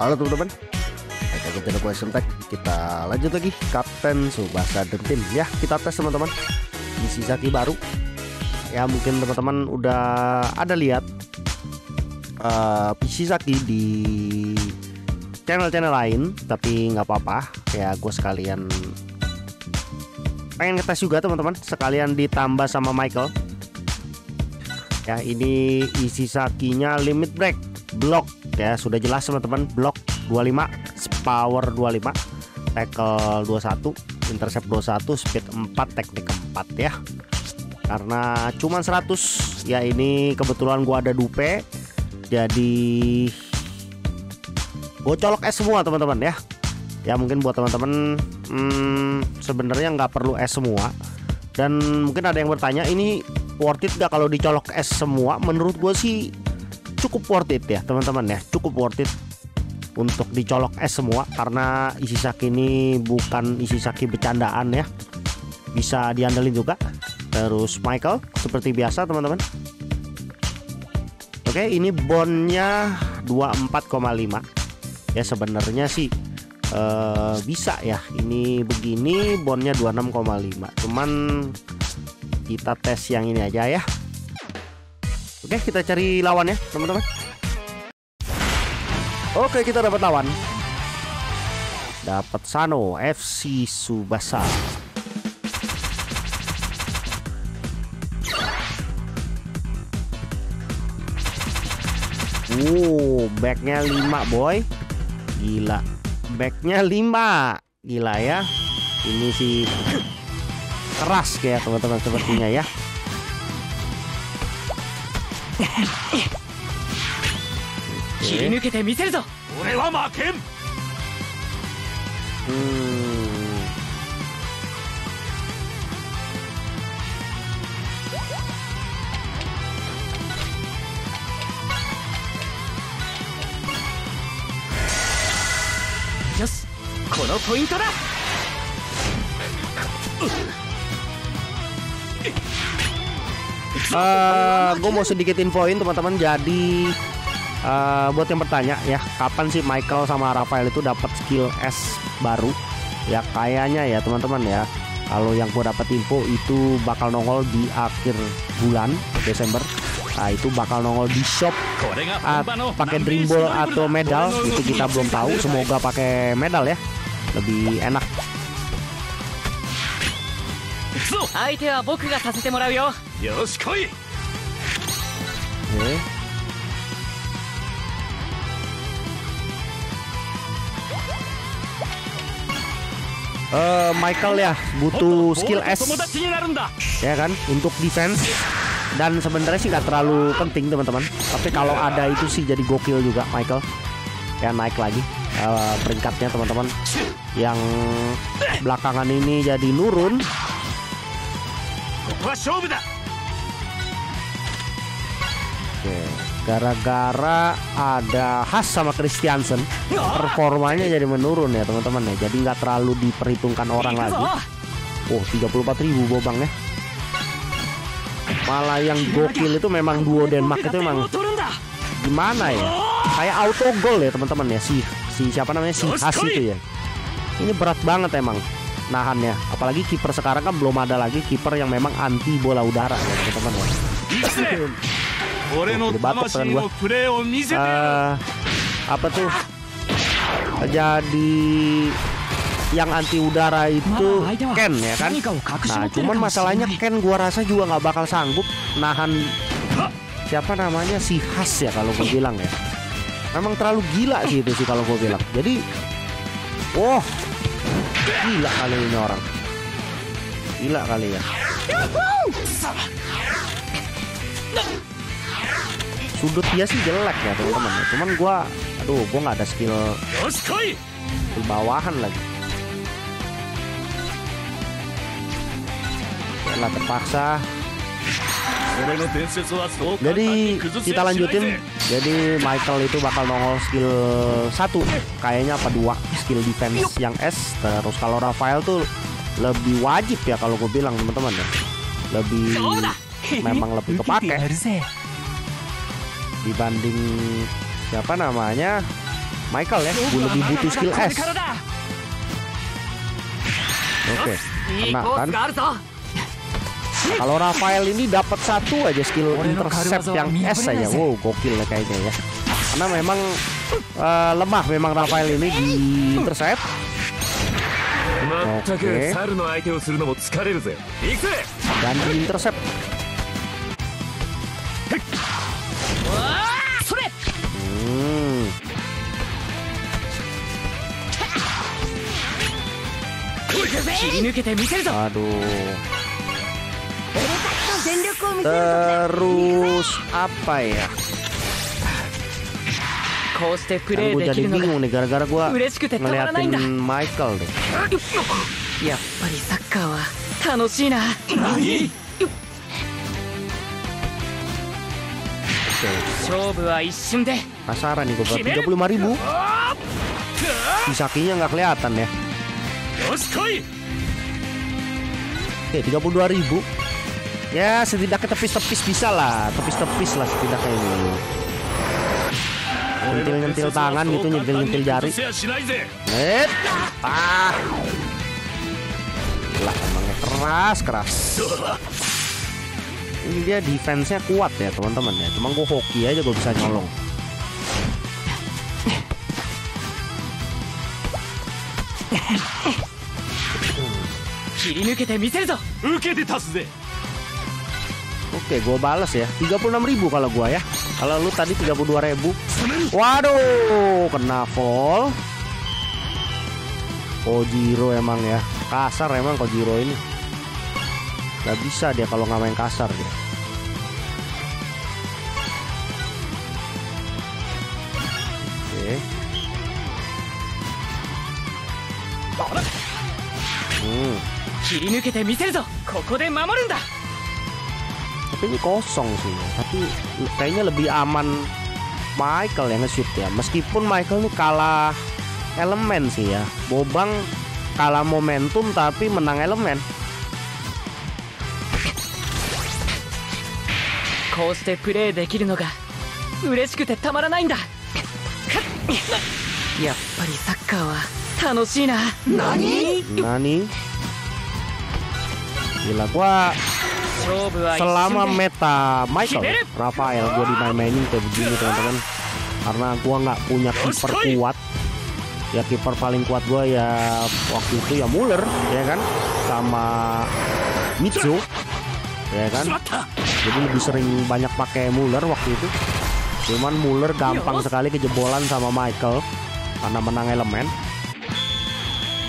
Halo teman-teman. Channel gue Tech Kita lanjut lagi. Kapten Subasa dan tim Ya kita tes teman-teman. Di Shisaki baru. Ya mungkin teman-teman udah ada lihat uh, Shisaki di channel-channel lain Tapi nggak apa-apa. Ya gue sekalian Pengen ngetes juga teman-teman. Sekalian ditambah sama Michael. Ya ini isi sakinya limit break. Block ya. Sudah jelas teman-teman. Blok 25 power 25 tackle 21 intercept 21 speed 4 teknik 4 ya. Karena cuman 100 ya ini kebetulan gua ada dupe. Jadi gua colok es semua teman-teman ya. Ya mungkin buat teman-teman hmm, sebenarnya nggak perlu es semua. Dan mungkin ada yang bertanya ini worth it gak kalau dicolok es semua? Menurut gue sih cukup worth it ya teman-teman ya. Cukup worth it untuk dicolok es semua karena isi saki ini bukan isi saki bercandaan ya. Bisa diandelin juga. Terus Michael seperti biasa teman-teman. Oke ini bondnya 24,5 ya sebenarnya sih uh, bisa ya. Ini begini bondnya 26,5 cuman kita tes yang ini aja ya Oke, kita cari lawan ya, teman-teman. Oke, kita dapat lawan. Dapat Sano FC Subasa. Wow, backnya 5 boy. Gila. Backnya 5. Gila ya. Ini sih keras kayak teman-teman sepertinya ya. 切り抜けてみせるぞ。俺は負けん。Hmm. Yo しこのポイントだ uh, gue mau sedikit infoin teman-teman. Jadi uh, buat yang bertanya ya kapan sih Michael sama Rafael itu dapat skill S baru? Ya kayaknya ya teman-teman ya. Kalau yang gue dapat info itu bakal nongol di akhir bulan Desember. Nah itu bakal nongol di shop pakai dream atau medal. Itu kita belum tahu. Semoga pakai medal ya. Lebih enak 相手は僕がさせてもらうよよし来い Oke. Eh, Michael ya butuh skill S 友達になるんだ ya kan untuk defense dan sebenarnya sih nggak terlalu penting teman-teman tapi kalau ada itu sih jadi gokil juga Michael ya naik lagi eh, peringkatnya teman-teman yang belakangan ini jadi nurun ここは勝負だ Oke, gara-gara ada Has sama Christiansen, performanya jadi menurun ya teman-teman ya. Jadi nggak terlalu diperhitungkan orang 行く lagi. ぞ Oh, 34 ribu bobang ya. Malah yang gokil itu memang duo Denmark itu 僕が点 memang を取るんだ gimana ya? Kayak auto goal ya teman-teman ya si si siapa namanya si Has itu ya. Ini berat banget emang nahannya. Apalagi kiper sekarang kan belum ada lagi kiper yang memang anti bola udara ya teman-teman. Debat gue, Uh, apa tuh? Jadi yang anti udara itu Ken ya kan. Nah, cuman masalahnya Ken gua rasa juga nggak bakal sanggup nahan siapa namanya si Has ya kalau gue bilang ya. Memang terlalu gila sih itu sih kalau gue bilang. Jadi, oh Gila kali ini orang. Gila kali ya. Sudut dia sih jelek ya teman-teman. Cuman gua aduh, gua gak ada skill bawahan lagi. Terpaksa. Jadi kita lanjutin jadi Michael itu bakal nongol skill satu, kayaknya apa dua skill defense yang S. Terus kalau Rafael tuh lebih wajib ya kalau gue bilang teman-teman ya. Lebih memang lebih kepake dibanding siapa namanya Michael ya. Gue lebih butuh skill S. Oke, okay. kena kan? Kalau Rafael ini dapat satu aja skill intercept yang S aja. Wow, gokil lah kayaknya ya. Karena memang uh, lemah memang Rafael ini di intercept. Dan di intercept. Hmm. Aduh. terus apa ya こうしてプ kan レー gue でき jadi るのが bingung nih gara-gara gue 嬉しくてたまらないんだ ngeliatin Michael deh やっぱりサッカーは楽しいな何勝負は一瞬で kasaran nih gue berarti 35 ribu Kisakinya nggak kelihatan ya よし来い Oke 32 ribu Ya setidaknya tepis-tepis bisa lah. Tepis-tepis lah setidaknya ini. Nyentil-nyentil tangan gitu Nyentil-nyentil jari. Eh Ah. Lah emangnya keras Keras. Ini dia defense-nya kuat ya teman-teman ya. Cuma gue hoki aja gue bisa nyolong. Kiri nukete miseru tasu るぞ受けて立つぜ Oke, gue balas ya. 36.000 kalau gua ya. Kalau lu tadi 32.000. Waduh, kena fall. Kojiro emang ya. Kasar emang Kojiro ini. Gak bisa dia kalau nggak main kasar dia. Oke. Hmm. 切り抜けてみせるぞここで守るんだ Tapi ini kosong sih. Tapi kayaknya lebih aman Michael yang nge-shoot ya. Meskipun Michael ini kalah elemen sih ya. Bobang kalah momentum tapi menang elemen. こうしてプレーできるのが嬉しくてたまらないんだやっぱりサッカーは楽しいな何 Nani? Gila gua 勝負は一 selama meta Michael Rafael gue dimain-mainin kayak begini teman-teman. Karena gue nggak punya kiper kuat. Ya kiper paling kuat gue ya waktu itu ya Muller ya kan? Sama Mitsu ya kan? Jadi lebih sering banyak pakai Muller waktu itu. Cuman Muller gampang sekali kejebolan sama Michael karena menang elemen.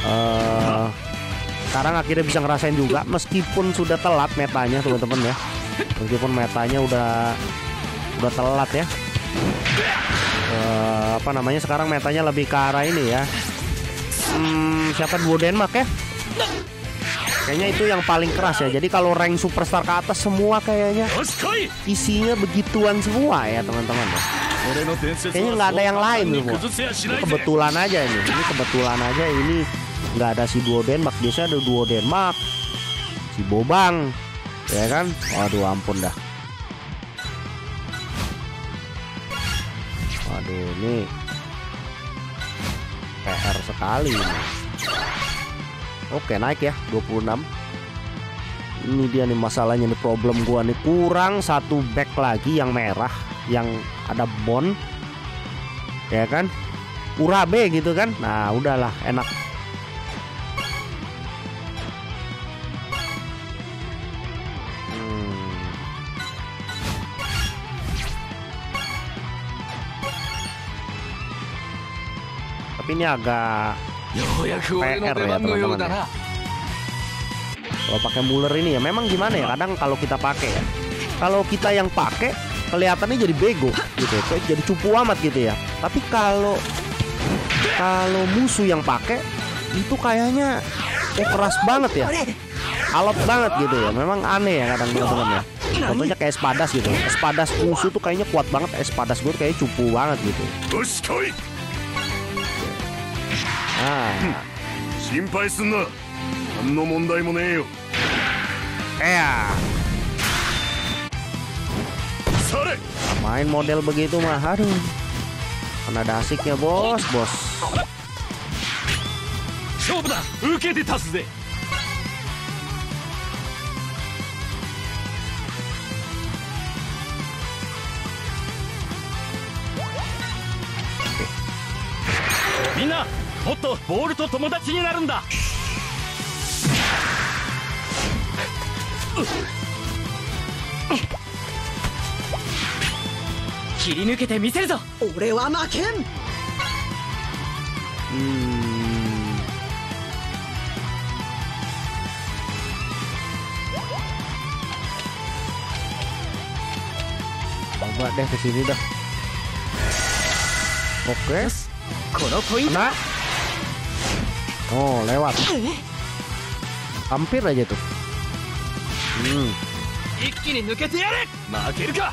Uh, sekarang akhirnya bisa ngerasain juga meskipun sudah telat metanya teman-teman ya. Meskipun metanya udah udah telat ya. Uh, apa namanya sekarang metanya lebih ke arah ini ya. Hmm, siapa dua Denmark ya? Kayaknya itu yang paling keras ya. Jadi kalau rank superstar ke atas semua kayaknya isinya begituan semua ya teman-teman ya. -teman. Kayaknya nggak ada yang lain nih Ini kebetulan aja ini. Ini kebetulan aja ini nggak ada si duo Denmark. Biasanya ada duo Denmark. Si Bobang. Ya kan? Waduh ampun dah. Waduh ini PR sekali ini. Oke naik ya 26 ini dia nih masalahnya nih problem gua nih kurang satu back lagi yang merah yang ada bon ya kan? Urabe gitu kan? Nah udahlah enak. Hmm. Tapi ini agak PR ya teman-teman ya. kalau pakai muler ini ya memang gimana ya? Kadang kalau kita pakai ya kalau kita yang pakai kelihatannya jadi bego gitu ya. kayak jadi cupu amat gitu ya. Tapi kalau kalau musuh yang pakai itu kayaknya oh, keras banget ya. Alot banget gitu ya. Memang aneh ya kadang teman-teman ya. Contohnya kayak espadas gitu. Espadas musuh tuh kayaknya kuat banget. Espadas gue kayaknya cupu banget gitu. Nah Eh, main model begitu mah aduh Kan ada asiknya bos, bos. 勝負だ受けて立つ 切り抜けてみせるぞ。俺は負けん。うん。頑張れ不思議だ。OK このポイント。おお、レワッアンジェット。うん。一気に抜けてやれ。負けるか。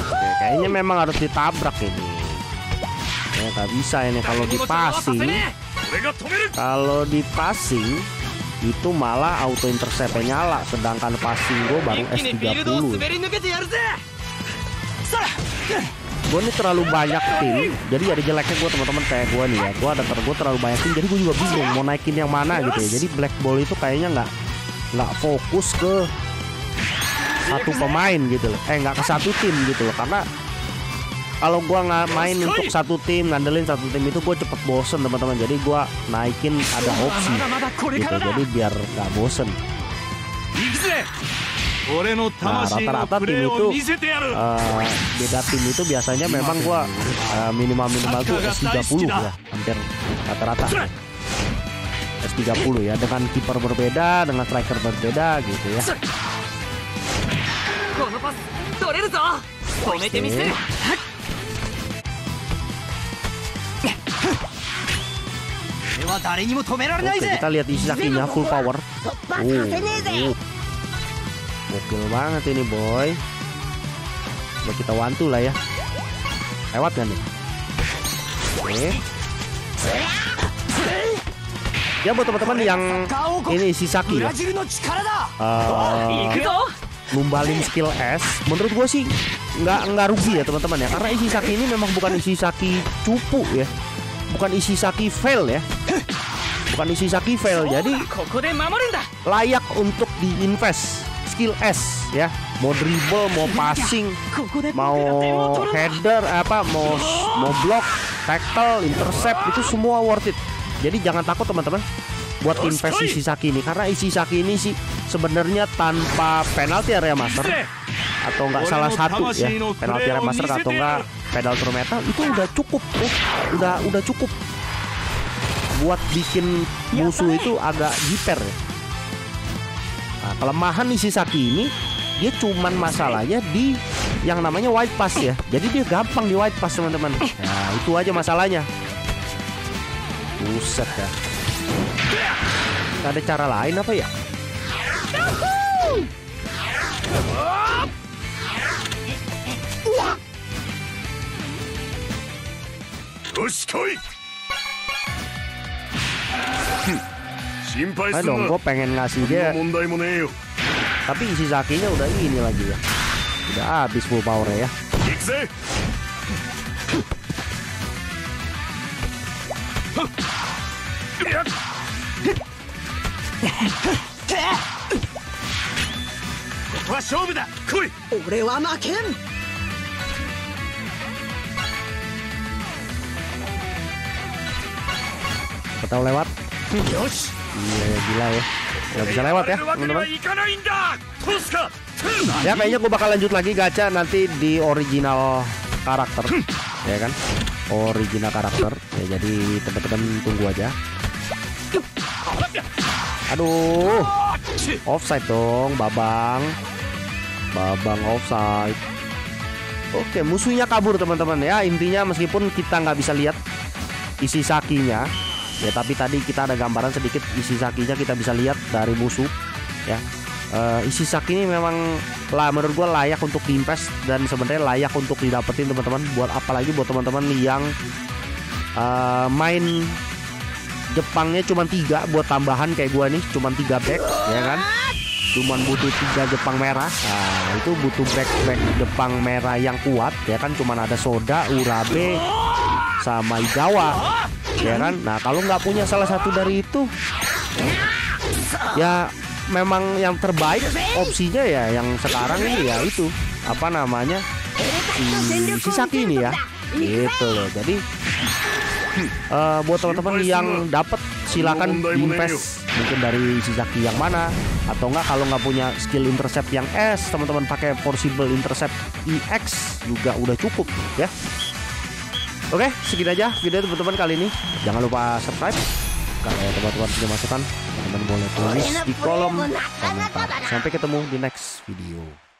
Oke, kayaknya memang harus ditabrak ini. Ya gak bisa ini kalau dipasing. Kalau dipasing itu malah auto intercept nyala sedangkan passing gue baru S30 gue nih terlalu banyak tim jadi ada jeleknya gue teman-teman kayak gue nih ya. Gue ada tergue terlalu banyak tim jadi gue juga bingung mau naikin yang mana gitu ya. Jadi black ball itu kayaknya nggak nggak fokus ke satu pemain gitu loh. Eh nggak ke satu tim gitu loh. Karena kalau gua nggak main untuk satu tim ngandelin satu tim itu gue cepet bosen teman-teman. Jadi gua naikin ada opsi gitu. jadi biar nggak bosen. Nah rata-rata tim itu uh, beda tim itu biasanya memang gua eh, uh, minimal minimal itu S30 ya. Hampir rata-rata. S30 ya. Dengan kiper berbeda dengan striker berbeda gitu ya. 取れるぞ止めてみせる Oke. 俺は誰にも止められない Oke ぜ kita lihat Ishizakinya full power 突破させねえぜ uh. Gokil banget ini boy Coba kita wantu lah ya Lewat kan nih Oke Ya buat teman-teman yang ini Ishizaki ブ ya ラ numbalin skill S menurut gue sih nggak nggak rugi ya teman-teman ya. Karena isi saki ini memang bukan isi saki cupu ya. Bukan isi saki fail ya. Bukan isi saki fail jadi layak untuk diinvest skill S ya. Mau dribble mau passing mau header apa mau mau block tackle intercept itu semua worth it. Jadi jangan takut teman-teman buat invest isi Saki ini karena isi Saki ini sih sebenarnya tanpa penalti area master atau nggak salah satu ya penalti area master atau nggak pedal true metal itu udah cukup ya udah udah cukup buat bikin musuh itu agak jiper ya. Nah, kelemahan isi Saki ini dia cuman masalahnya di yang namanya white pass ya. Jadi dia gampang di white pass teman-teman. Nah itu aja masalahnya. Buset ya. Gak ada cara lain apa ya? Ayo dong, gue pengen ngasih dia. Tapi isi sakinya udah ini lagi ya. Udah habis full power ya. Hup! ここは勝負だ来い俺は負けん Kita lewat よし Iya ya, gila ya Gak bisa lewat ya わけには teman-teman いかないんだトスか Ya kayaknya gue bakal lanjut lagi gacha nanti di original karakter Ya kan Original karakter Ya jadi teman-teman tunggu aja Aduh Offside dong Babang Babang offside Oke, musuhnya kabur teman-teman ya. Intinya meskipun kita nggak bisa lihat isi sakinya, ya tapi tadi kita ada gambaran sedikit isi sakinya kita bisa lihat dari musuh, ya. Eh, isi saki ini memang lah menurut gua layak untuk diinvest dan sebenarnya layak untuk didapetin teman-teman. Buat apalagi buat teman-teman yang eh, main Jepangnya cuma tiga buat tambahan kayak gua nih, cuma tiga back, ya kan? cuman butuh tiga Jepang merah. Nah itu butuh back back Jepang merah yang kuat ya kan? Cuman ada Soda Urabe sama Igawa ya kan? Nah kalau nggak punya salah satu dari itu ya memang yang terbaik opsinya ya yang sekarang ini ya itu. Apa namanya? Si, Saki ini ya. Gitu loh. Jadi eh, buat teman-teman yang dapat silakan invest mungkin dari Shizaki yang mana atau enggak kalau nggak punya skill intercept yang S teman-teman pakai possible intercept EX juga udah cukup ya. Oke segini aja video teman-teman kali ini. Jangan lupa subscribe. Kalau teman-teman punya masukan teman-teman boleh tulis di kolom. Komentar sampai ketemu di next video